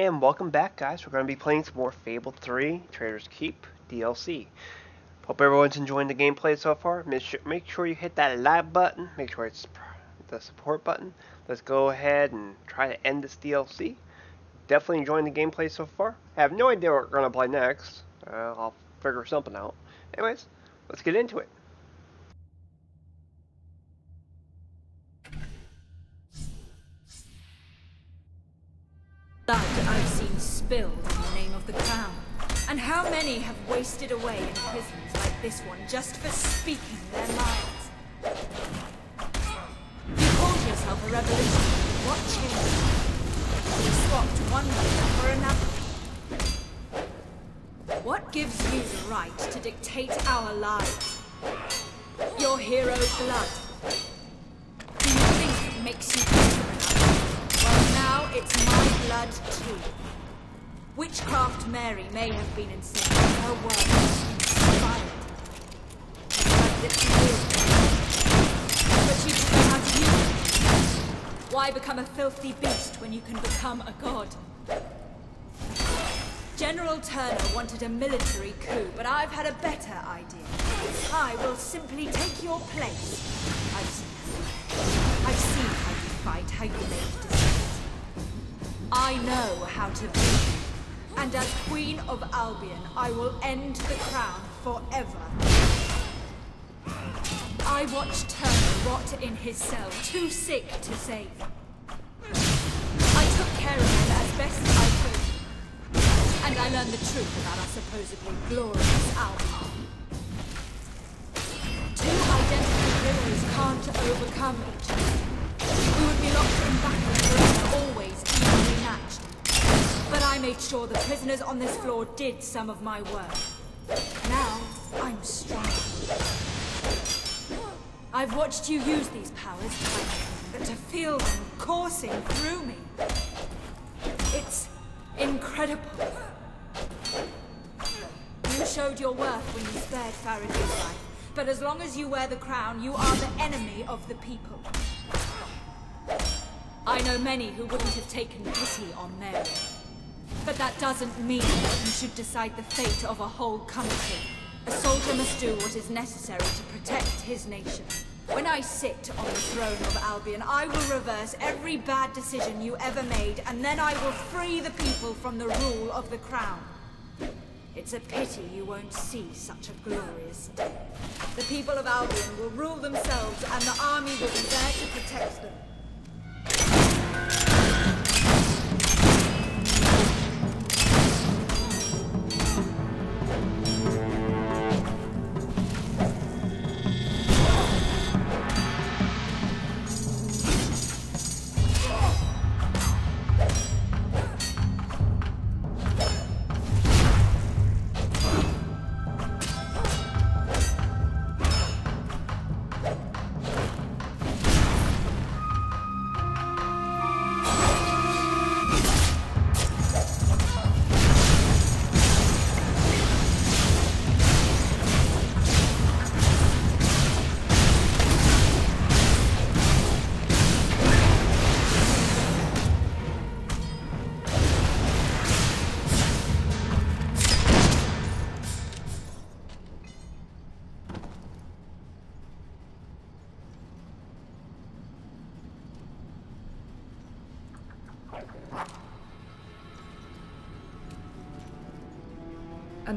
And welcome back, guys. We're going to be playing some more Fable 3 Traitor's Keep DLC. Hope everyone's enjoying the gameplay so far. Make sure, make sure you hit that like button. Make sure it's the support button. Let's go ahead and try to end this DLC. Definitely enjoying the gameplay so far. I have no idea what we're going to play next. Uh, I'll figure something out. Anyways, let's get into it. Blood I've seen spilled in the name of the crown. And how many have wasted away in prisons like this one just for speaking their minds? You called yourself a revolution. What changed? You swapped one leader for another. What gives you the right to dictate our lives? Your hero blood. Blood too. Witchcraft Mary may have been insane, her words inspired. Blood that she is. But she didn't know how to use it. Why become a filthy beast when you can become a god? General Turner wanted a military coup, but I've had a better idea. I will simply take your place. I've seen I've seen how you fight, how you make. I know how to be. And as Queen of Albion, I will end the crown forever. I watched Turner rot in his cell, too sick to save. I took care of him as best I could. And I learned the truth about our supposedly glorious Albion. Two identical heroes can't overcome each other. We would be locked in battle forever, always But I made sure the prisoners on this floor did some of my work. Now, I'm strong. I've watched you use these powers, but to feel them coursing through me, it's incredible. You showed your worth when you spared Faraday's life, but as long as you wear the crown, you are the enemy of the people. I know many who wouldn't have taken pity on Mary. But that doesn't mean that you should decide the fate of a whole country. A soldier must do what is necessary to protect his nation. When I sit on the throne of Albion, I will reverse every bad decision you ever made, and then I will free the people from the rule of the crown. It's a pity you won't see such a glorious day. The people of Albion will rule themselves, and the army will be there to protect them.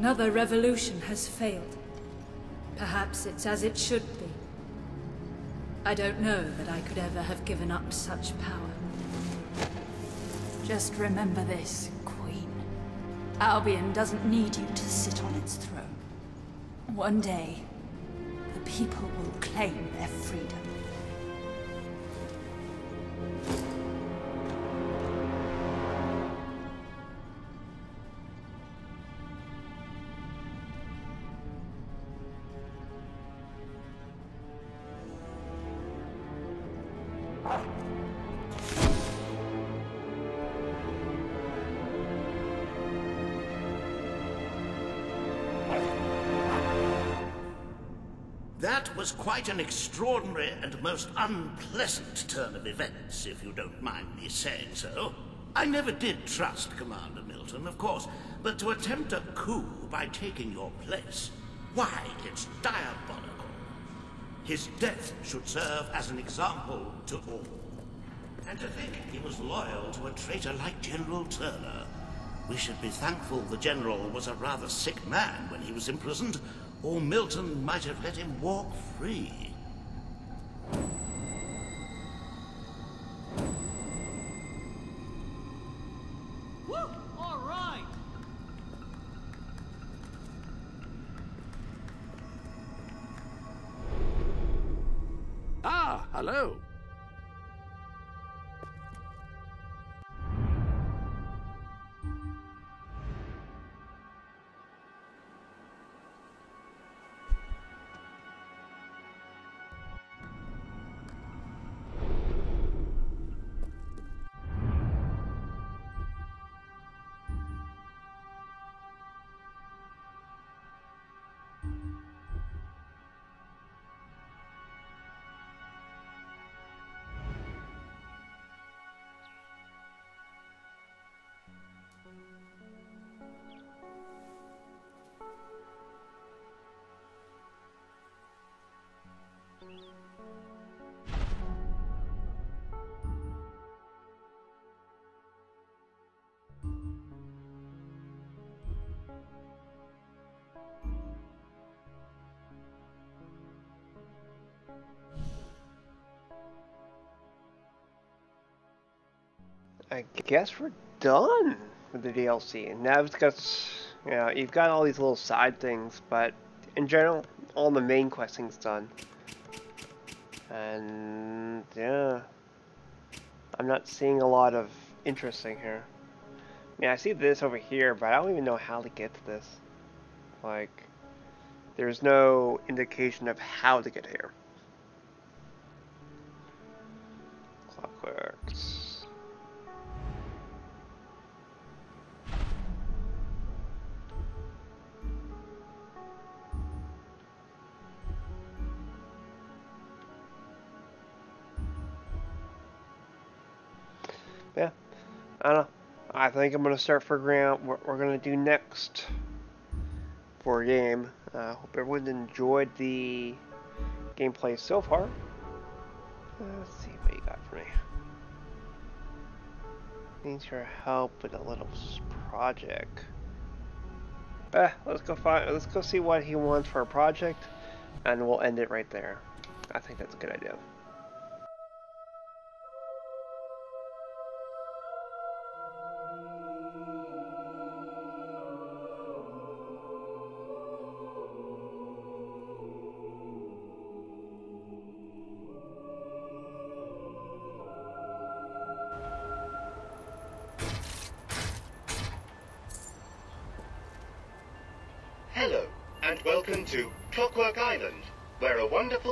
Another revolution has failed. Perhaps it's as it should be. I don't know that I could ever have given up such power. Just remember this, Queen. Albion doesn't need you to sit on its throne. One day, the people will claim their freedom. That was quite an extraordinary and most unpleasant turn of events, if you don't mind me saying so. I never did trust Commander Milton, of course, but to attempt a coup by taking your place, why, it's diabolical. His death should serve as an example to all. And to think he was loyal to a traitor like General Turner. We should be thankful the General was a rather sick man when he was imprisoned, or Milton might have let him walk free. I guess we're done with the DLC. Now it's got, you know, you've got all these little side things, but in general, all the main questing's done. And yeah, I'm not seeing a lot of interesting here. I mean, I see this over here, but I don't even know how to get to this. Like, there's no indication of how to get here. Think I'm going to start figuring out what we're going to do next for a game. I uh, hope everyone enjoyed the gameplay so far. Uh, let's see what you got for me. Needs your help with a little project. Eh, let's go find. Let's go see what he wants for a project, and we'll end it right there. I think that's a good idea.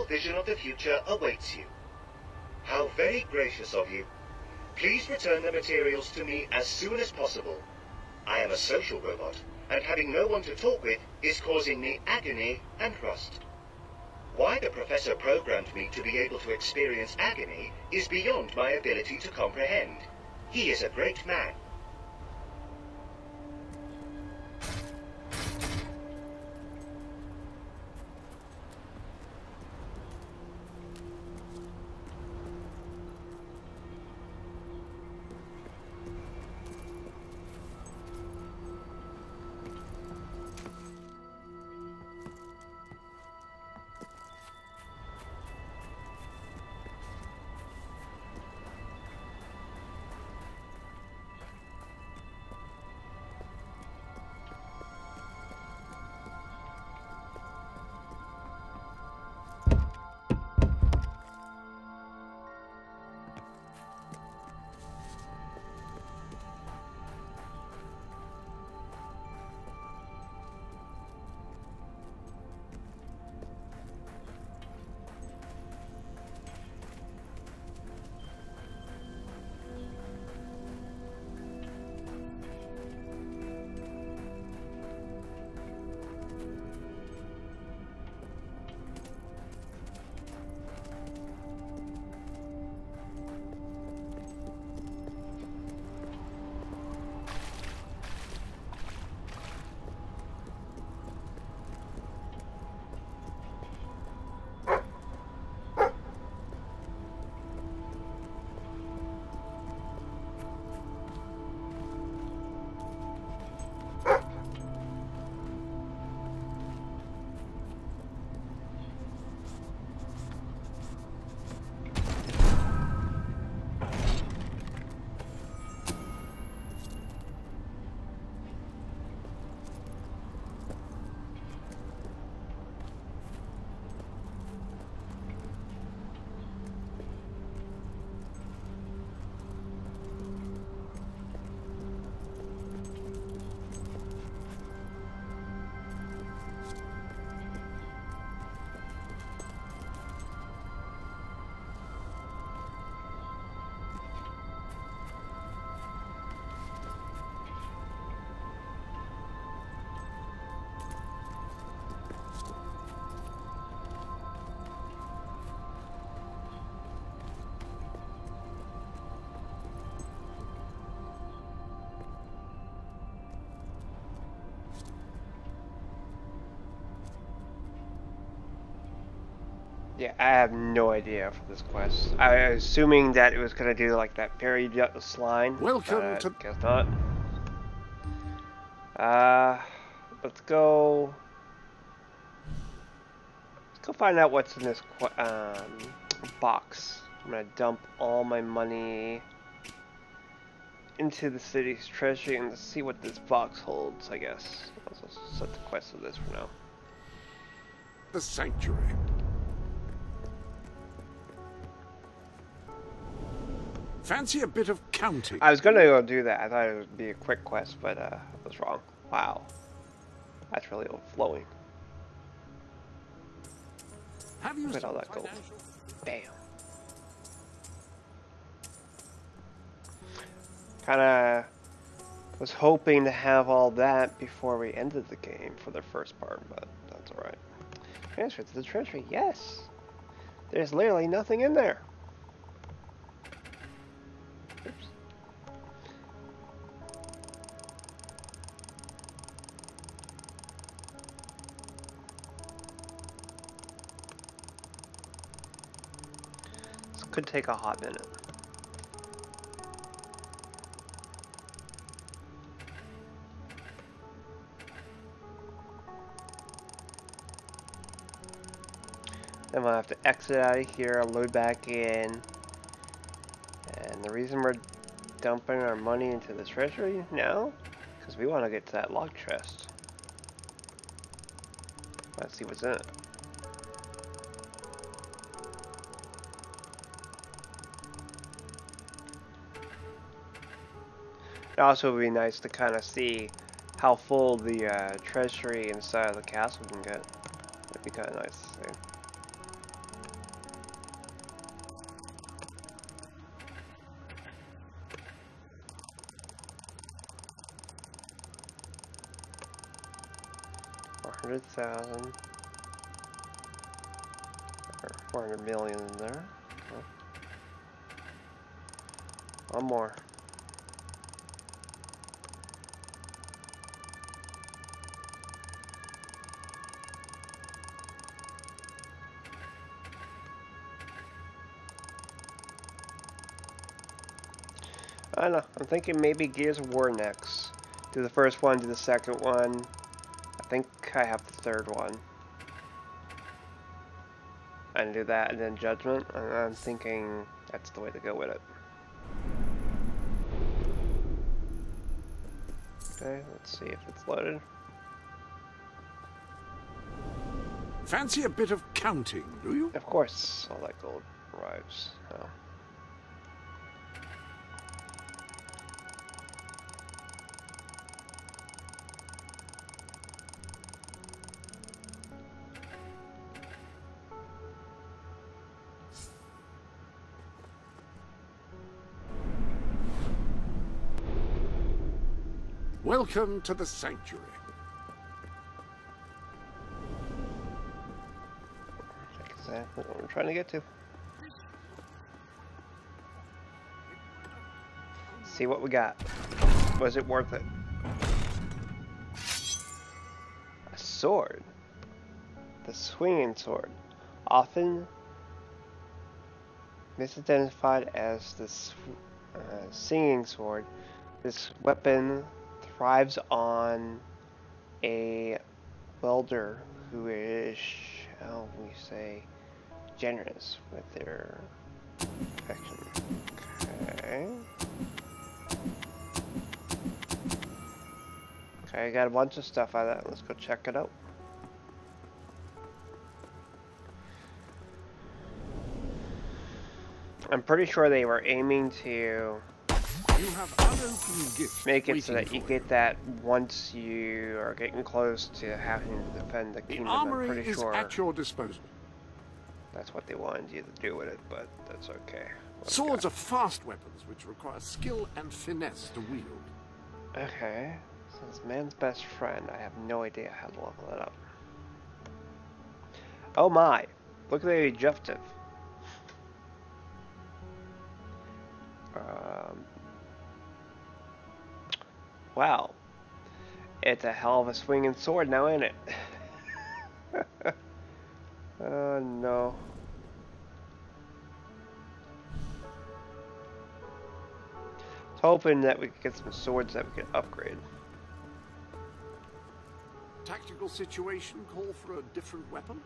Vision of the future awaits you. How very gracious of you. Please return the materials to me as soon as possible. I am a social robot, and having no one to talk with is causing me agony and rust. Why the Professor programmed me to be able to experience agony is beyond my ability to comprehend. He is a great man, Yeah, I have no idea for this quest. I was assuming that it was gonna do like that fairy dust line. Welcome but to- Guess not. Uh, let's go. Let's go find out what's in this um, box. I'm gonna dump all my money into the city's treasury and see what this box holds. I guess. Let's just set the quest of this for now. The Sanctuary. Fancy a bit of counting? I was gonna go do that. I thought it would be a quick quest, but uh, I was wrong. Wow, that's really overflowing. Have you Look at all that gold. Bam. Kind of was hoping to have all that before we ended the game for the first part, but that's all right. Transfer to the treasury. Yes. There's literally nothing in there. Could take a hot minute. Then we'll have to exit out of here, load back in. And the reason we're dumping our money into the treasury now, because we want to get to that lock chest. Let's see what's in it. It also would be nice to kind of see how full the uh, treasury inside of the castle can get. That'd be kind of nice to see. Hundred thousand. Or four hundred million in there. One more. I don't know. I'm thinking maybe Gears of War next. Do the first one, do the second one. I think I have the third one. And do that and then Judgment. And I'm thinking that's the way to go with it. Okay, let's see if it's loaded. Fancy a bit of counting, do you? Of course, all that gold arrives. So. Welcome to the Sanctuary. Exactly what we're trying to get to. See what we got. Was it worth it? A sword. The swinging sword. Often misidentified as the uh, singing sword, this weapon thrives on a welder who is, shall we say, generous with their action. Okay. Okay, I got a bunch of stuff out of that. Let's go check it out. I'm pretty sure they were aiming to You have unopened gifts. Make it so that you get that once you are getting close to having to defend the The kingdom. I'm pretty is sure at your disposal. that's what they wanted you to do with it, but that's okay. Swords are fast weapons which require skill and finesse to wield. Okay, so this man's best friend. I have no idea how to level it up. Oh my! Look at the objective. Wow. It's a hell of a swinging sword now, ain't it? oh, no. Hoping that we could get some swords that we can upgrade. Tactical situation call for a different weapon?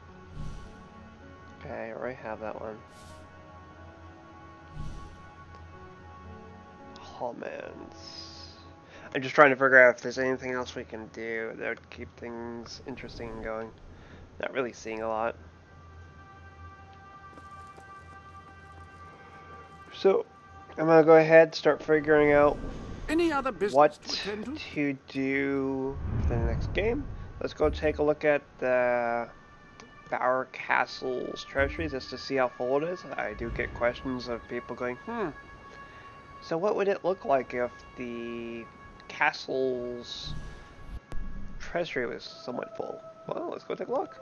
Okay, I already have that one. Hallmans. I'm just trying to figure out if there's anything else we can do that would keep things interesting and going. Not really seeing a lot. So, I'm gonna go ahead and start figuring out Any other business what to to? to do for the next game. Let's go take a look at the Bower Castle's treasury just to see how full it is. I do get questions of people going, hmm, so what would it look like if the castle's treasury was somewhat full? Well, let's go take a look.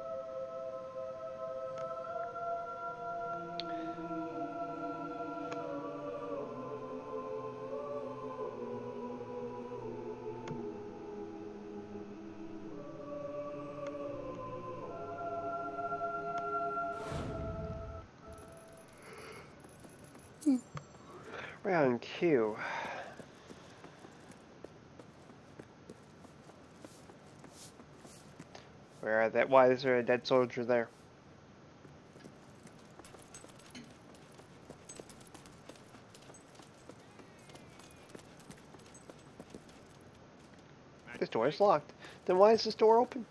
Round Q. Where are that? Why is there a dead soldier there? This door is locked. Then why is this door open?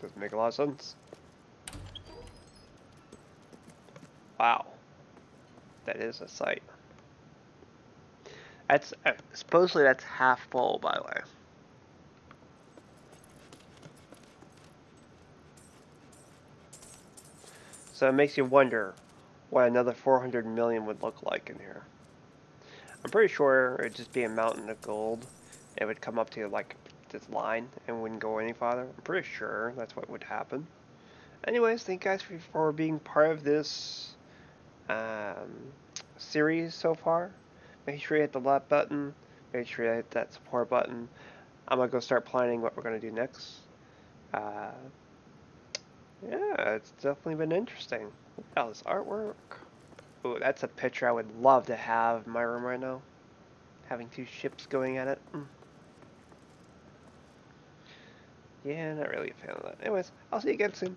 Doesn't make a lot of sense. Wow. That is a sight. That's uh, supposedly that's half full, by the way. So it makes you wonder what another 400 million would look like in here. I'm pretty sure it'd just be a mountain of gold. It would come up to like this line and wouldn't go any farther. I'm pretty sure that's what would happen. Anyways, thank you guys for, for being part of this um, series so far. Make sure you hit the like button. Make sure you hit that support button. I'm gonna go start planning what we're gonna do next. Uh, yeah, it's definitely been interesting. Look at all this artwork. Ooh, that's a picture I would love to have in my room right now. Having two ships going at it. Mm. Yeah, not really a fan of that. Anyways, I'll see you again soon.